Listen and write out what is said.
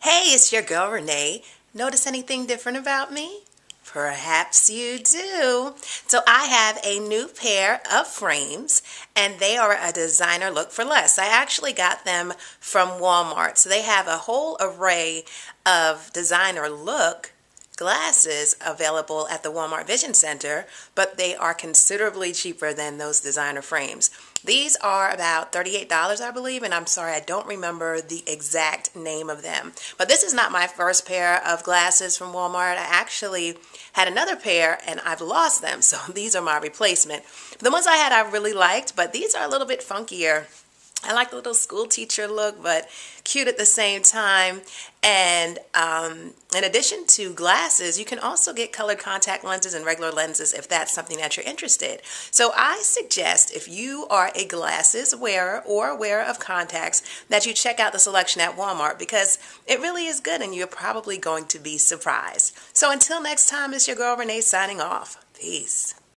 Hey, it's your girl Renee. Notice anything different about me? Perhaps you do. So, I have a new pair of frames, and they are a designer look for less. I actually got them from Walmart. So, they have a whole array of designer look glasses available at the Walmart Vision Center, but they are considerably cheaper than those designer frames. These are about $38, I believe, and I'm sorry, I don't remember the exact name of them. But this is not my first pair of glasses from Walmart. I actually had another pair and I've lost them, so these are my replacement. The ones I had I really liked, but these are a little bit funkier I like the little school teacher look, but cute at the same time. And um, in addition to glasses, you can also get colored contact lenses and regular lenses if that's something that you're interested. So I suggest if you are a glasses wearer or wearer of contacts that you check out the selection at Walmart because it really is good and you're probably going to be surprised. So until next time, it's your girl Renee signing off. Peace.